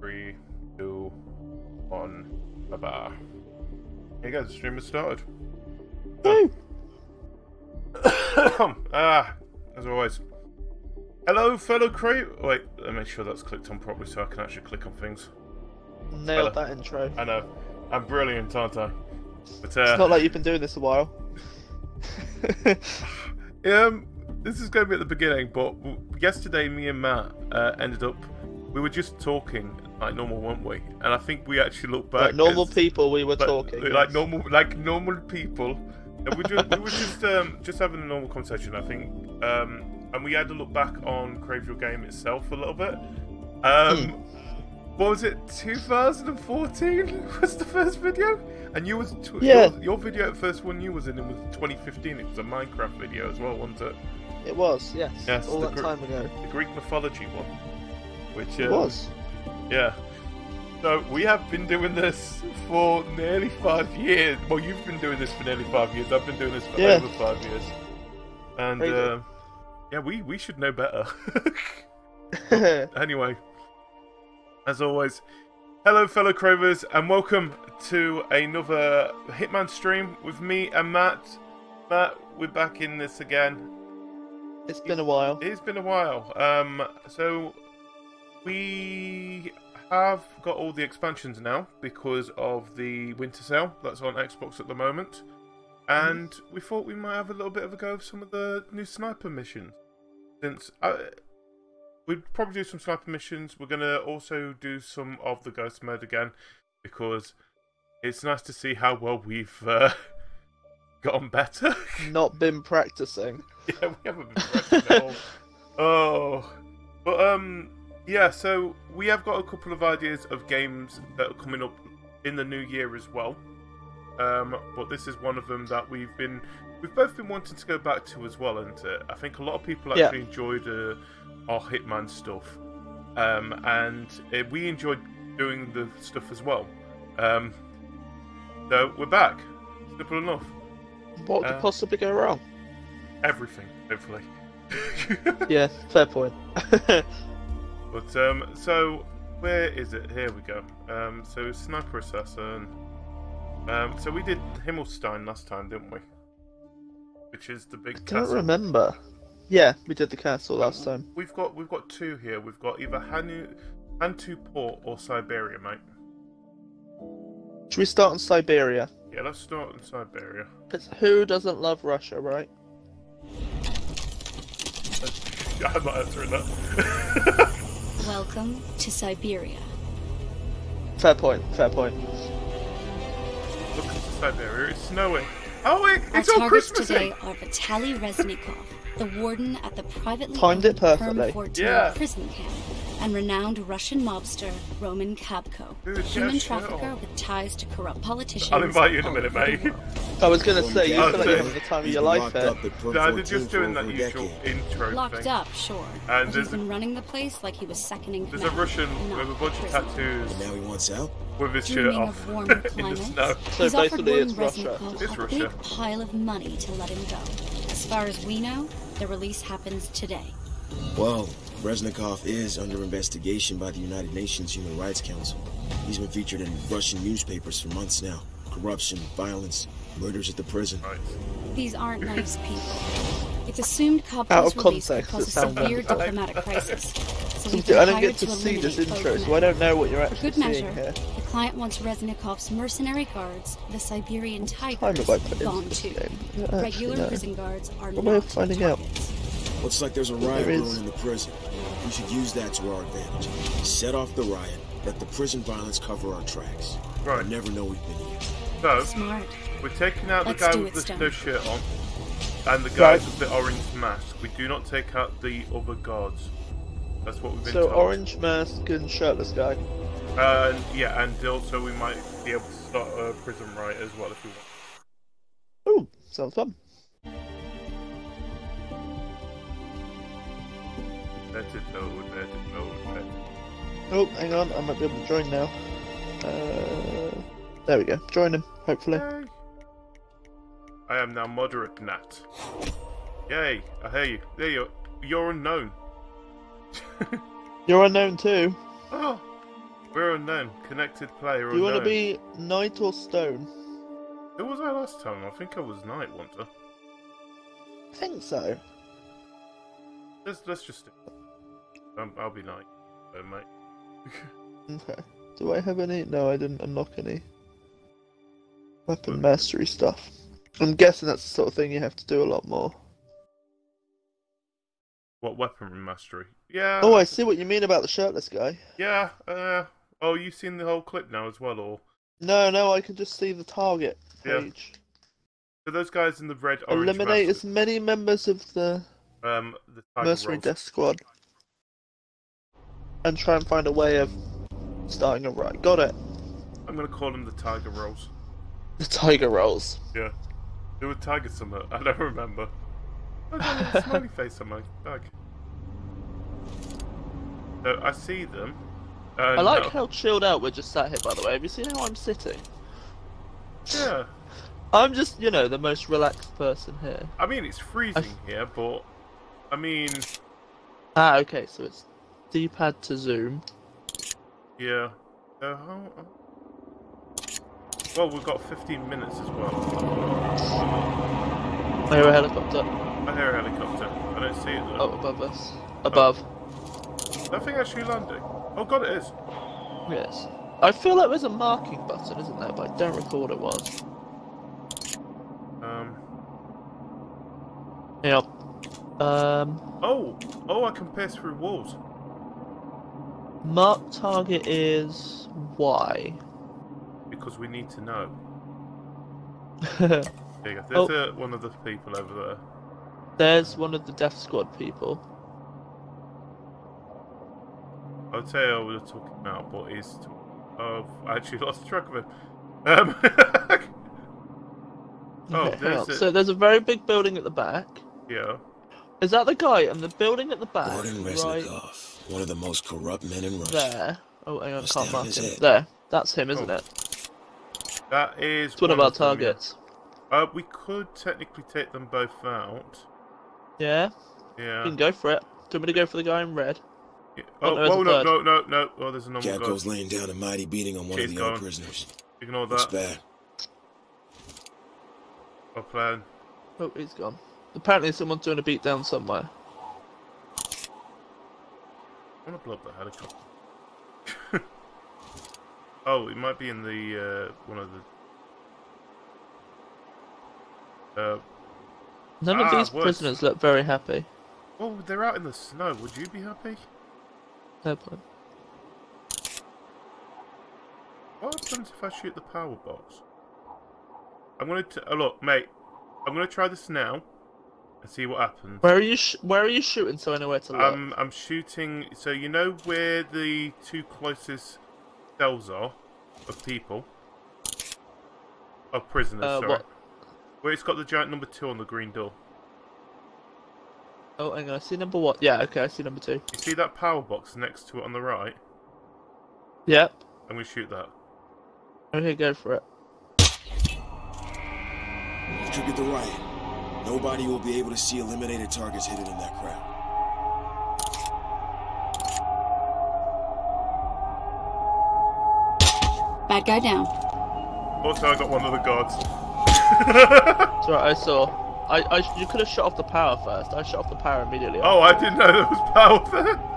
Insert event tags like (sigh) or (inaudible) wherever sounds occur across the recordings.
Three, two, one, bye bye. Here you go, the stream has started. Woo! (coughs) ah, as always. Hello, fellow crate. Wait, let me make sure that's clicked on properly so I can actually click on things. Nailed that intro. I know. I'm brilliant, aren't I? But, uh, It's not like you've been doing this a while. (laughs) um, this is going to be at the beginning, but yesterday me and Matt uh, ended up. We were just talking like normal, weren't we? And I think we actually look back. like normal as- people, we were like, talking. like yes. normal, like normal people. And we, just, we were (laughs) just um, just having a normal conversation, I think. Um, and we had to look back on Crave Your Game itself a little bit. Um, Hmm. What was it? 2014 was the first video, and you was tw- Yeah. your, your video, the first one you was in, it was 2015. It was a Minecraft video as well, wasn't it? It was, yes. Yes, all that gr- time ago. The Greek mythology one. Which It uh, was. Yeah. So we have been doing this for nearly five years. Well, you've been doing this for nearly five years. I've been doing this for Yeah. over five years. And uh, yeah, we we should know better. (laughs) (laughs) anyway, as always, hello, fellow Cravers, and welcome to another Hitman stream with me and Matt. Matt, we're back in this again. it's been a while. It's been a while. Um, so we have got all the expansions now because of the winter sale that's on Xbox at the moment, and we thought we might have a little bit of a go of some of the new sniper missions. Since uh, we'd probably do some sniper missions, we're gonna also do some of the ghost mode again because it's nice to see how well we've uh, (laughs) gotten better. (laughs) Not been practicing. Yeah, we haven't been practicing at all. (laughs) Oh, but um, yeah. So we have got a couple of ideas of games that are coming up in the new year as well. Um, but this is one of them that we've been we've both been wanting to go back to as well, and uh, I think a lot of people Yeah. actually enjoyed uh, our Hitman stuff, um, and uh, we enjoyed doing the stuff as well. Um, so we're back. Simple enough. What could Uh, possibly go wrong? Everything, hopefully. (laughs) Yeah, fair point. (laughs) But um, so where is it? Here we go. Um, so sniper assassin. Um, so we did Himmelstein last time, didn't we? Which is the big I don't castle. remember. Yeah, we did the castle last time. We've got we've got two here. We've got either Hanu, Hantu Port or Siberia, mate. Should we start in Siberia? Yeah, let's start in Siberia. 'Cause who doesn't love Russia, right? I'm not answering that. (laughs) Welcome to Siberia. Fair point, fair point. Look at Siberia. It's snowing. Oh, it, Our it's all targets Christmassy. today are Vitaly Reznikov, the warden at the privately Timed it perfectly. Yeah. prison camp, and renowned Russian mobster Roman Kabko, Dude, human yeah, trafficker with ties to corrupt politicians. I'll invite you in a minute, over mate. I was gonna say, you feel like you're having the time of your life here. No, they're just doing that usual intro Locked thing. up, sure, And he's he's a- been running the place like he was second in There's a Russian with a bunch of prison. tattoos Now he wants out? with his shirt off of warmer (laughs) in the snow. So he's offered basically Warden it's Russia. Reznikov It's a Russia. big pile of money to let him go. As far as we know, the release happens today. Well, Reznikov is under investigation by the United Nations Human Rights Council. He's been featured in Russian newspapers for months now. Corruption, violence, murders at the prison. Right. These aren't nice people. It's assumed Out Kabko's of release context, would cause a severe wonderful. diplomatic crisis. So we've I don't get to to see this intro, so I don't know what you're For actually good seeing measure, here. the client wants Reznikov's mercenary guards, the Siberian Time Tigers, I put into gone this too. game? I don't actually Regular know. prison guards are What not way of finding out? Targets. Looks like there's a riot There is. brewing in the prison. We should use that to our advantage. Set off the riot, let the prison violence cover our tracks. Right. We'll never know we've been here. So Smart. we're taking out the Let's guy with the Stone. no shirt on, and the guy Right. with the orange mask. We do not take out the other guards. That's what we've been So told. orange mask and shirtless guy. Uh, yeah, and also we might be able to start a prison riot as well if we want. Ooh, sounds fun. Let it load, let it load, let it Oh, hang on, I might be able to join now. Uh, there we go. Join him, hopefully. Yay. I am now moderate Nat. Yay, I hear you. There you are. You're unknown. You're unknown too. oh, We're unknown. Connected player Do you want to be knight or stone? Who was I last time? I think I was knight once. uh. I think so. Let's let's just. Um, I'll be knight, uh, mate. Okay. (laughs) Do I have any? No, I didn't unlock any weapon mastery stuff. I'm guessing that's the sort of thing you have to do a lot more. What weapon mastery? Yeah. Oh, I see what you mean about the shirtless guy. Yeah. Uh. Oh, you've seen the whole clip now as well, or No, no, I can just see the target Yeah. so those guys in the red Eliminate as many members of the um the mercenary death squad, and try and find a way of starting a riot. Got it. I'm gonna call them the tiger rolls. The tiger rolls. Yeah. There were Tiger somewhere. I don't remember. I got a smiley (laughs) face on my bag. So I see them. Uh, I like no. how chilled out we're just sat here. By the way, have you seen how I'm sitting? Yeah. I'm just, you know, the most relaxed person here. I mean, it's freezing here, but I mean, Ah, okay, so it's D-pad to zoom. yeah. Uh, uh, well, we've got 15 minutes as well. I hear a helicopter. I hear a helicopter. I don't see it Oh, though. above us. Above. Nothing actually landing. Oh god, it is. Yes. I feel like there's a marking button, isn't there? But I don't recall what it was. Um. Yep. Um, Oh, oh, I can pierce through walls. Mark target is why? Because we need to know. (laughs) There you go. Oh. There's uh, one of the people over there. There's one of the Death Squad people. I would say I was talking now, but he's. T- oh, I actually (laughs) lost track of him. Um. (laughs) oh, Okay, hang there's a, So there's a very big building at the back. yeah. Is that the guy? And the building at the back, Gordon right Reznikov, one of the most corrupt men in Russia. there. Oh, hang on, What's can't that? mark him. it? There. That's him, isn't Oh. it? That is It's one of our them, yeah. targets. Uh, we could technically take them both out. Yeah, Yeah. you can go for it. Do you want me to go for the guy in red? yeah. Oh, Oh, there's a no, no, no, no. Oh, there's a normal guy. Jacko's laying down a mighty beating on one She's of the other gone. prisoners. Ignore Looks that. bad. Our plan. Oh, he's gone. Apparently, someone's doing a beatdown somewhere. I want to blow up the helicopter. (laughs) oh, it might be in the uh, one of the. Uh, None of Ah, these worse. prisoners look very happy. oh, they're out in the snow. Would you be happy? No point. What happens if I shoot the power box? I'm gonna t- oh, look, mate. I'm gonna try this now and see what happens. Where are you? Sh- where are you shooting? So I know where to look. Um, I'm shooting. So you know where the two closest cells are of people, of prisoners. Uh, sorry. what? Where it's got the giant number two on the green door. Oh, hang on. I see number one. Yeah, okay. I see number two. You see that power box next to it on the right? Yep. I'm gonna shoot that. Okay, go for it. If triggered the riot, nobody will be able to see eliminated targets hidden in that crowd. Bad guy down. Also, I got one of the guards. (laughs) That's right. I saw. I, I, you could have shut off the power first. I shut off the power immediately. oh, I didn't know there was power there. (laughs)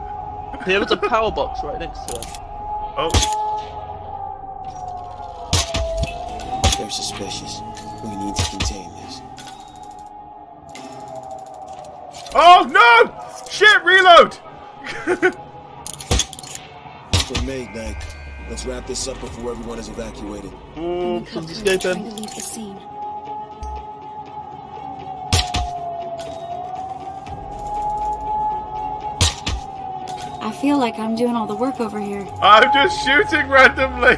There was a power box right next to him. Oh, They're suspicious. We need to contain this. Oh no! Shit! Reload! For May, Knight. Let's wrap this up before everyone is evacuated. Ooh, The cook escape trying leave the scene. I feel like I'm doing all the work over here. I'm just shooting randomly. (laughs)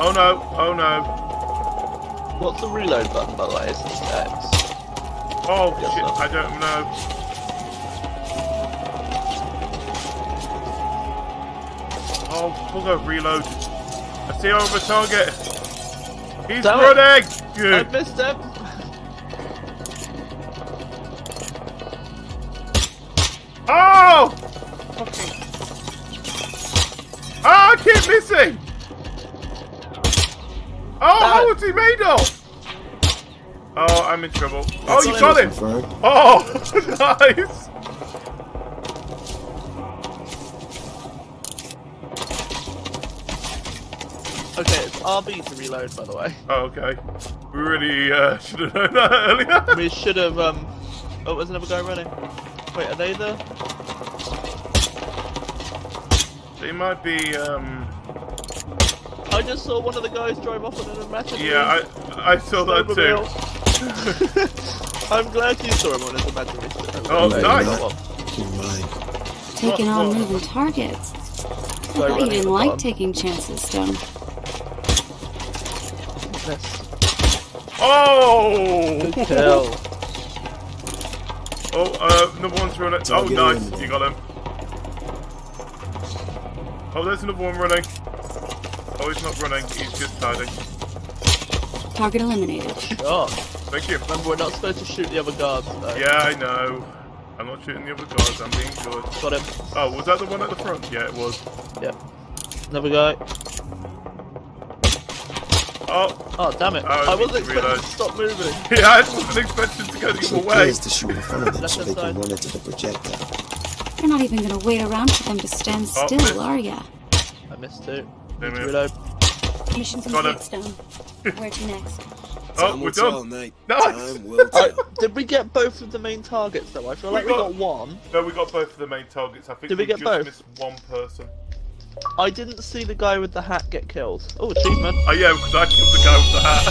oh no! Oh no! What's the reload button, by the way? It's just X. Oh Yes, shit! I don't know. Oh, bugger! Reload. I see over target. He's Damn it. running. I missed him. Oh! Fucking. Ah, keep missing? Oh, how was he made of? Oh, I'm in trouble. Oh, you got him! Confirmed. Oh, (laughs) nice! Okay, it's RB to reload, by the way. Oh, okay. We really uh, (laughs) should have known that earlier. (laughs) We should have, um... Oh, there's another guy running. Wait, are they the... They might be, um... I just saw one of the guys drive off on an imagine. Yeah, I, I saw that too. (laughs) I'm glad you saw him on his imaginary. st- Oh, okay, nice. that one. Keep in mind, Taking on whoa. moving targets. I thought you didn't like bomb. taking chances, Stone. Yes. Oh! Kill. Oh, uh, number one's running. Oh, nice. You got him. Oh, there's another one running. Oh, he's not running. He's just hiding. Target eliminated. Oh, Thank you. remember we're not supposed to shoot the other guards though. Yeah, I know. I'm not shooting the other guards, I'm being good. Got him. Oh, was that the one at the front? Yeah, it was. Yep. Another guy. Oh, Oh, damn it. Oh, I I wasn't expecting reload. to stop moving. (laughs) yeah, I wasn't expecting to go the so other way. players to shoot in front of them so they can run into the projectile. You're not even gonna wait around for them to stand Oh, still, miss. are ya? I missed two. Damn Need to it. reload. Mission complete. Stone. Where to next? (laughs) Oh, we're will tell, done. Knight. Nice. Time will Uh, did we get both of the main targets though? I feel We like we got- got one. No, we got both of the main targets. I think Did we get just both? missed one person. I didn't see the guy with the hat get killed. Oh, achievement. Oh yeah, because I killed the guy with the hat.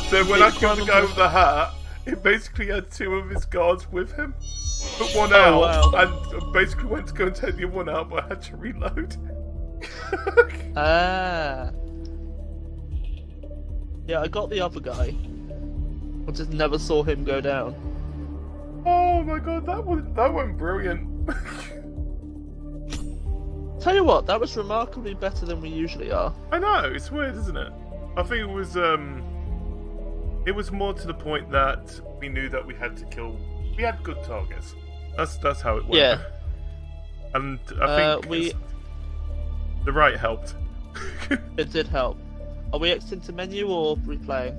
(laughs) so when I killed the guy with the hat, it basically had two of his guards with him. Put one Oh, out wow. and basically went to go and take the other one out, but I had to reload. (laughs) Ah. Yeah, I got the other guy. I just never saw him go down. oh my god, that was that went brilliant. (laughs) Tell you what, that was remarkably better than we usually are. I know it's weird, isn't it? I think it was um, it was more to the point that we knew that we had to kill. We had good targets. That's that's how it went. Yeah. (laughs) And I Uh, think we- the right helped. (laughs) It did help. Are we exiting to menu or replaying?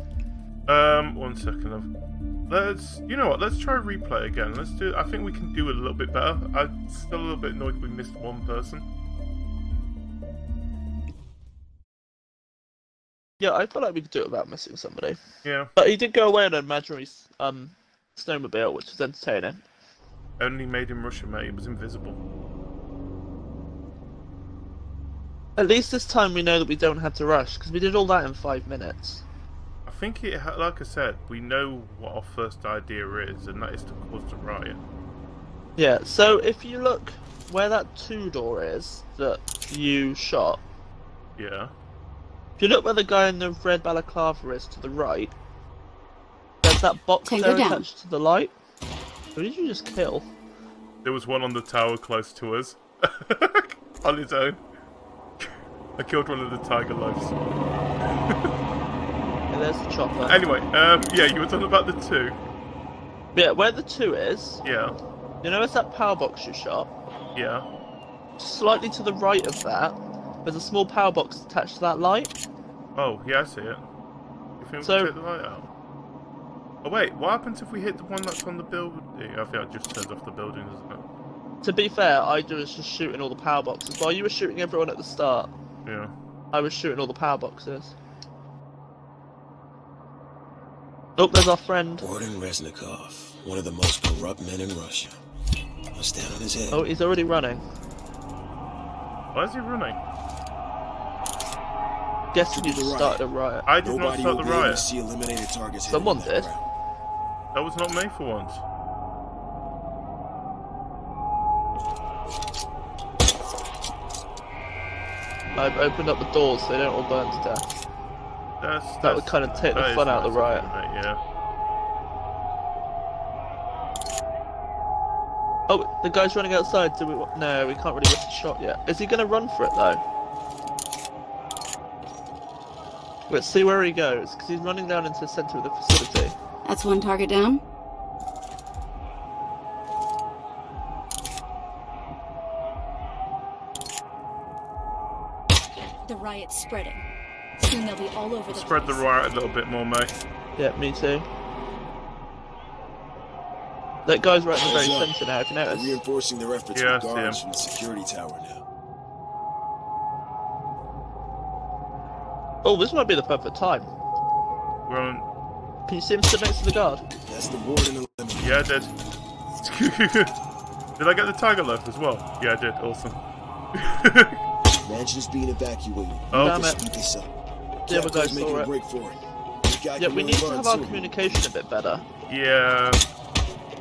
um, one second. Of, let's. You know what? Let's try replay again. Let's do. I think we can do it a little bit better. I'm still a little bit annoyed we missed one person. Yeah, I feel like we could do it without missing somebody. Yeah. But he did go away on an imaginary um, snowmobile, which was entertaining. Only made him Russian, mate. He was invisible. At least this time we know that we don't have to rush, because we did all that in five minutes. I think it. Like I said, we know what our first idea is, and that is to cause the riot. Yeah, so if you look where that two door is that you shot, Yeah. if you look where the guy in the red balaclava is to the right, there's that box Tango there down. attached to the light. Who did you just kill? There was one on the tower close to us. (laughs) on his own. I killed one of the tiger. Yeah, (laughs) there's the chopper. Anyway, um, yeah, you were talking about the two. Yeah, where the two is, Yeah, you know, it's that power box you shot. yeah. Slightly to the right of that, there's a small power box attached to that light. Oh, yeah, I see it. You think So- we can take the light out? Oh wait, what happens if we hit the one that's on the building? I think it just turns off the building, doesn't it? To be fair, I was just shooting all the power boxes. While you were shooting everyone at the start, Yeah. I was shooting all the power boxes. Oh, there's our friend. Warden Reznikov, one of the most corrupt men in Russia. I'll stand on his head. Oh, he's already running. Why is he running? Guessing you The just riot. started a riot. I did not Nobody start will the be able to riot. see eliminated targets. Someone did. background. That was not me for once. I've opened up the doors so they don't all burn to death. That's, That that's would kind of take the fun out of the riot. mate, yeah. Oh, the guy's running outside. Do we? No, we can't really get a shot yet. Is he going to run for it though? Let's see where he goes, because he's running down into the center of the facility. That's one target down. The riot's spreading. Soon they'll be all over the Spread the place. riot a little bit more, mate. Yeah, me too. That guy's right in the very centre now, have you They're noticed? reinforcing their efforts Yeah, I with guards from the security tower now. Oh, this might be the perfect time. We're on. Can you see him sit next to the guard? That's the warden eliminated. Yeah, I did. (laughs) did I get the tiger loaf as well? Yeah, I did. Awesome. (laughs) Mansion's being evacuated. Oh. Damn Let's it. speed this up. The other guy Captain's making a it. break for it. Yeah, we really need to have our too. communication a bit better. yeah.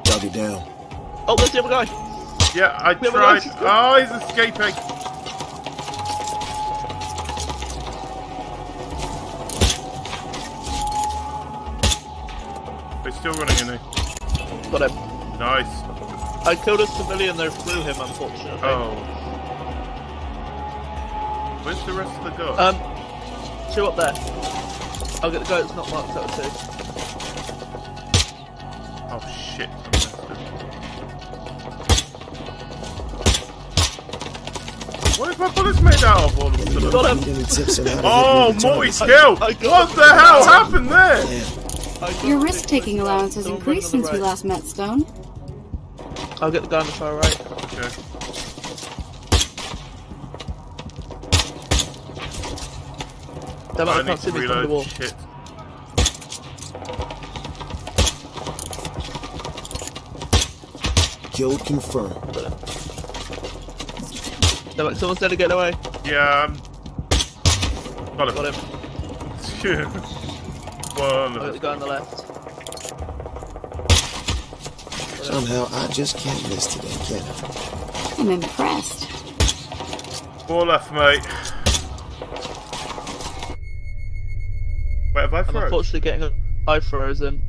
Dug it down. Oh, there's the other guy! Yeah, I We have a tried. Oh, he's escaping. He's still running, isn't he? Got him. Nice. I killed a civilian though through him, unfortunately. Oh. Where's the rest of the guys? Um, two up there. I'll get the guy that's not marked out too. oh shit. I missed it. What is my bullets made out of all of a sudden? Got him. Need any tips on how to Oh, hit near the Morty's target? kill! I got What the hell happened there? Damn. I got Your risk-taking allowance has increased since we last met, Stone. I'll get the guy on the far right. Okay. Damn it, I, I need can't see to me from the wall. Shit. Killed confirmed. Damn it, someone's dead to get away. Yeah. Um, got him. Got him. (laughs) One I of got the guy on the left. Somehow I just can't miss today, can I? I'm impressed. Four left, mate. Wait, have I I'm unfortunately getting a eye frozen.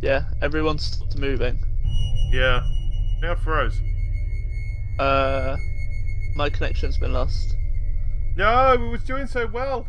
Yeah, everyone's stopped moving. Yeah. Yeah, I froze. Uh, my connection's been lost. No, we was doing so well.